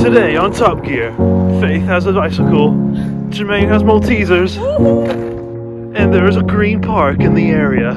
Today on Top Gear, Faith has a bicycle, Jermaine has Maltesers, and there is a green park in the area.